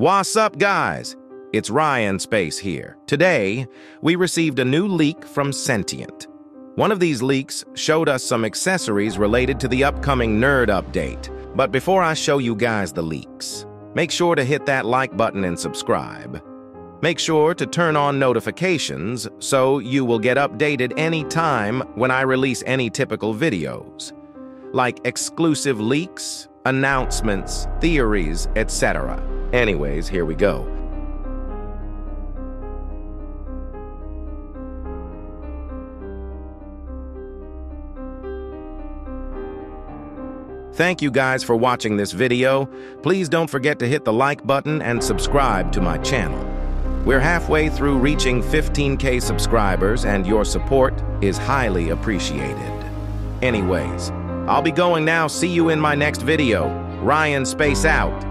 What's up, guys? It's Ryann Space here. Today, we received a new leak from Sentient. One of these leaks showed us some accessories related to the upcoming Nerd update. But before I show you guys the leaks, make sure to hit that like button and subscribe. Make sure to turn on notifications so you will get updated anytime when I release any typical videos, like exclusive leaks, announcements, theories, etc. Anyways, here we go. Thank you guys for watching this video. Please don't forget to hit the like button and subscribe to my channel. We're halfway through reaching 15k subscribers and your support is highly appreciated. Anyways, I'll be going now. See you in my next video. Ryann Space out.